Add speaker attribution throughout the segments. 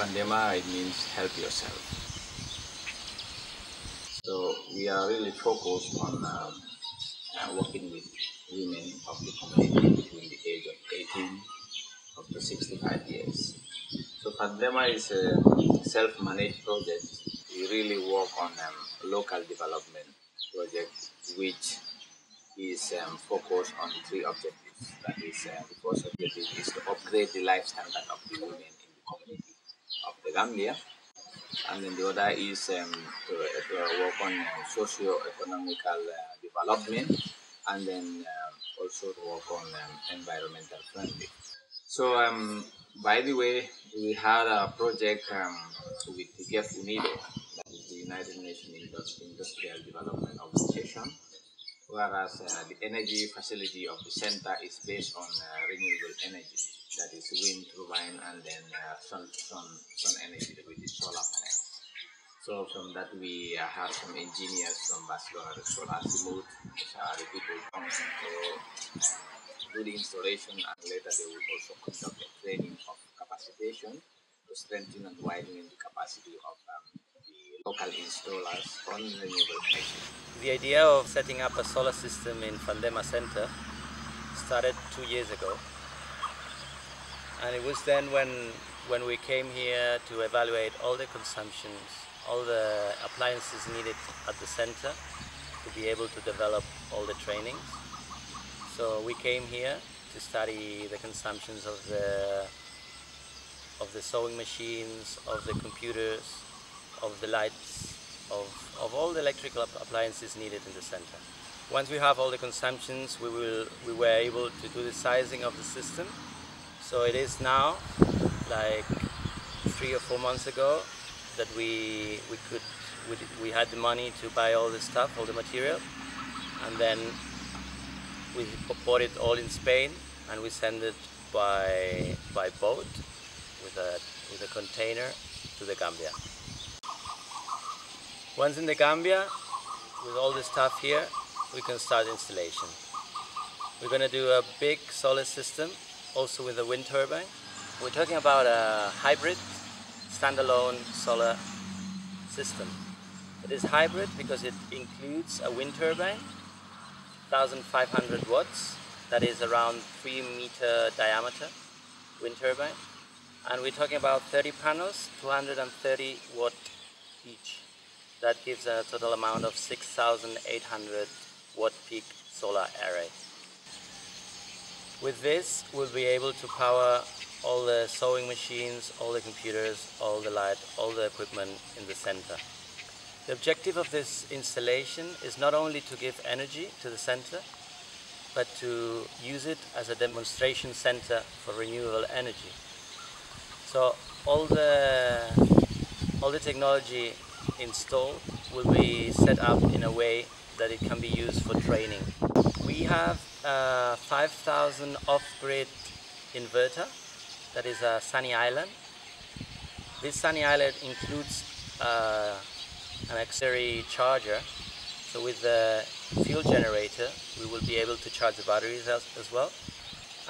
Speaker 1: Fandema, it means help yourself. So we are really focused on um, uh, working with women of the community between the age of 18 up to 65 years. So Fandema is a self-managed project. We really work on um, local development project, which is um, focused on three objectives. That is, uh, the first objective is to upgrade the life standard of the women in the community the Gambia. And then the other is um, to, uh, to, work on uh, socio-economical uh, development and then um, also to work on um, environmental friendly. So, um, by the way, we had a project um, with is the United Nations Industrial Development Organization, whereas uh, the energy facility of the center is based on uh, renewable energy, that is wind turbine and then uh, sun, sun, sun energy, which is solar panels. So from that we uh, have some engineers from Barcelona, Solar Azimut, which are the people coming to do the installation and later they will also conduct a training of capacitation to strengthen and widen the capacity of um, the local installers on renewable energy.
Speaker 2: The idea of setting up a solar system in Fandema Center started two years ago. And it was then when, when we came here to evaluate all the consumptions, all the appliances needed at the center to be able to develop all the trainings. So we came here to study the consumptions of the of the sewing machines, of the computers, of the lights, of, of all the electrical appliances needed in the center. Once we have all the consumptions, we, will, we were able to do the sizing of the system. So it is now, like three or four months ago, that we, we could, we, we had the money to buy all the stuff, all the material, and then we bought it all in Spain and we sent it by, by boat with a, with a container to the Gambia. Once in the Gambia, with all the stuff here, we can start installation. We're going to do a big solar system, also with a wind turbine. We're talking about a hybrid, standalone solar system. It is hybrid because it includes a wind turbine, 1500 watts, that is around 3 meter diameter wind turbine. And we're talking about 30 panels, 230 watt each. That gives a total amount of 6,800 watt peak solar array. With this, we'll be able to power all the sewing machines, all the computers, all the light, all the equipment in the center. The objective of this installation is not only to give energy to the center, but to use it as a demonstration center for renewable energy. So all the, all the technology installed will be set up in a way that it can be used for training. We have a 5000 off-grid inverter that is a sunny island. This sunny island includes uh, an auxiliary charger. So with the fuel generator, we will be able to charge the batteries as, as well.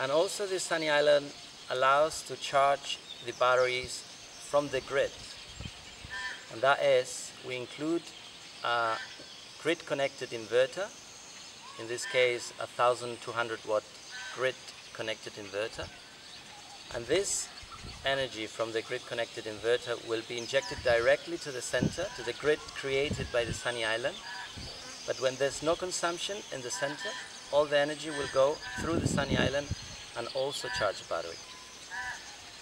Speaker 2: And also this sunny island allows to charge the batteries from the grid. And that is, we include a grid connected inverter, in this case a 1200 watt grid connected inverter. And this energy from the grid connected inverter will be injected directly to the center, to the grid created by the sunny island. But when there's no consumption in the center, all the energy will go through the sunny island and also charge the battery.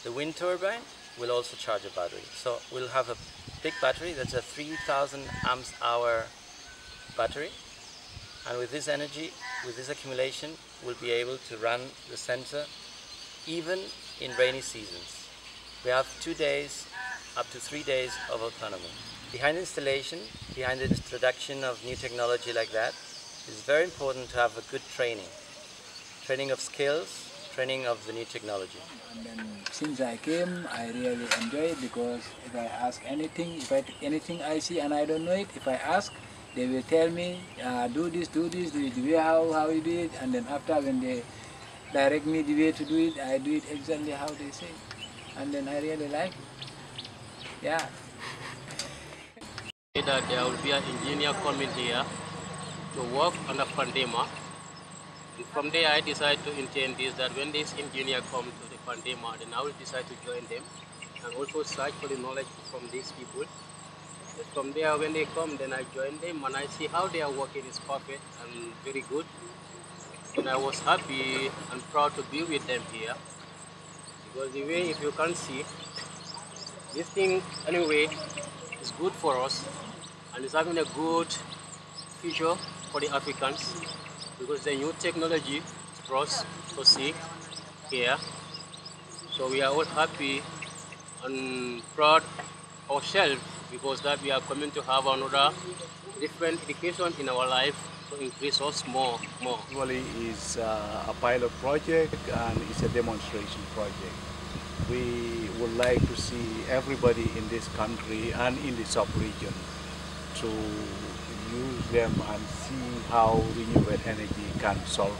Speaker 2: The wind turbine will also charge a battery. So we'll have a big battery that's a 3000 amps hour battery. And with this energy, with this accumulation, we'll be able to run the center even in rainy seasons. We have two days, up to three days of autonomy. Behind installation, behind the introduction of new technology like that, it's very important to have a good training. Training of skills, training of the new technology.
Speaker 3: And then since I came, I really enjoy it because if I ask anything, if I anything I see and I don't know it, if I ask, they will tell me, uh, do this, do this, do it the way how, how you do it, and then after when they direct me the way to do it, I do it exactly how they say. And then I really like it. Yeah.
Speaker 4: That there will be an engineer coming here to work on a Fandema. From there, I decided to intend this that when this engineer come to the Fandema, then I will decide to join them and also search for the knowledge from these people. And from there, when they come, then I join them and I see how they are working is perfect and very good. And I was happy and proud to be with them here because the way, if you can see, this thing anyway is good for us and it's having a good future for the Africans because the new technology for us see here. So we are all happy and proud ourselves because that we are coming to have another different education in our life to increase us more, more.
Speaker 5: Actually, is uh, a pilot project and it's a demonstration project. We would like to see everybody in this country and in the sub-region to use them and see how renewable energy can solve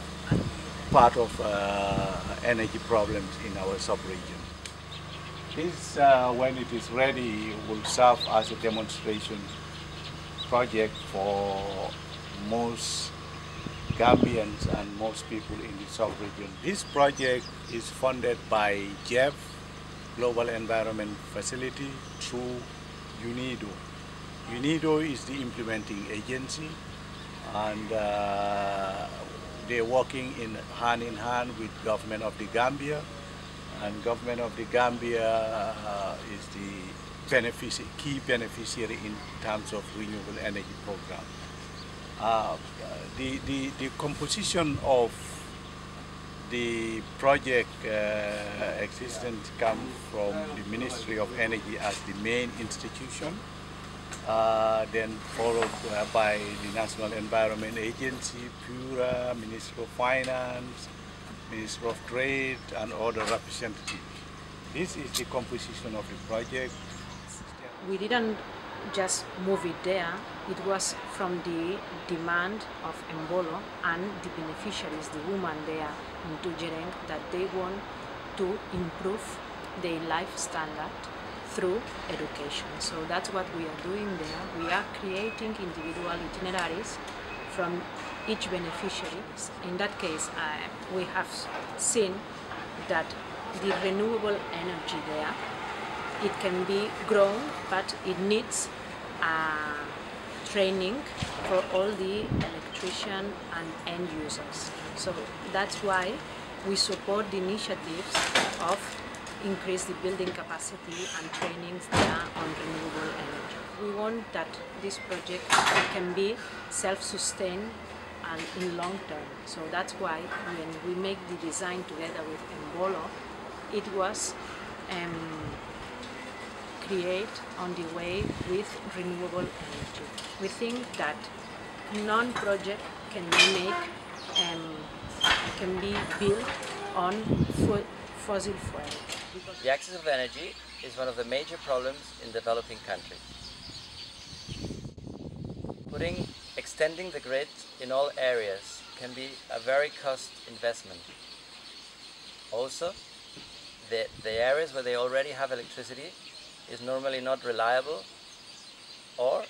Speaker 5: part of uh, energy problems in our sub-region. This, uh, when it is ready, will serve as a demonstration project for most Gambians and most people in the sub-region. This project is funded by GEF, Global Environment Facility, through UNIDO. UNIDO is the implementing agency and uh, they're working in hand in hand with government of the Gambia and government of the Gambia uh, is the key beneficiary in terms of renewable energy program. Uh, the, the, the composition of the project uh, existence comes from the Ministry of Energy as the main institution, uh, then followed uh, by the National Environment Agency, PURA, Ministry of Finance, Minister of Trade, and other representatives. This is the composition of the project.
Speaker 6: We didn't just move it there, it was from the demand of Embolo and the beneficiaries, the women there in Tujereng, that they want to improve their life standard through education. So that's what we are doing there. We are creating individual itineraries from each beneficiary. In that case, uh, we have seen that the renewable energy there, it can be grown, but it needs uh, training for all the electrician and end users. So that's why we support the initiatives of increase the building capacity and trainings there on renewable energy. We want that this project can be self-sustained and in long term. So that's why when we make the design together with Embolo, it was um, create on the way with renewable energy. We think that non-project can be make um, can be built on fossil fuel.
Speaker 2: The access of energy is one of the major problems in developing countries. Putting, extending the grid in all areas can be a very cost investment. Also, the, the areas where they already have electricity is normally not reliable or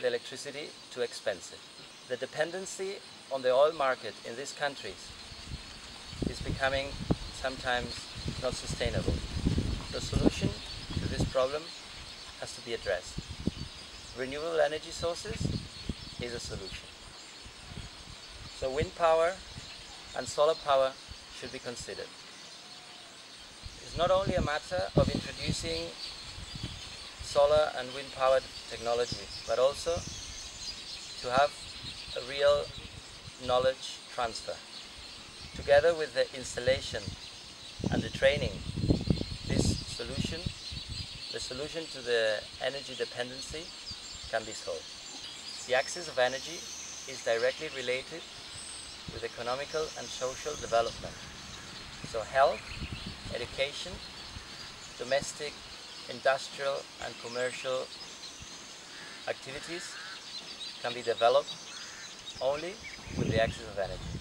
Speaker 2: the electricity too expensive. The dependency on the oil market in these countries is becoming sometimes not sustainable. The solution to this problem has to be addressed. Renewable energy sources is a solution. So wind power and solar power should be considered. It's not only a matter of introducing solar and wind powered technology, but also to have a real knowledge transfer. Together with the installation and the training, this solution, the solution to the energy dependency can be solved. The access of energy is directly related with economical and social development. So health, education, domestic, industrial and commercial activities can be developed only with the access of energy.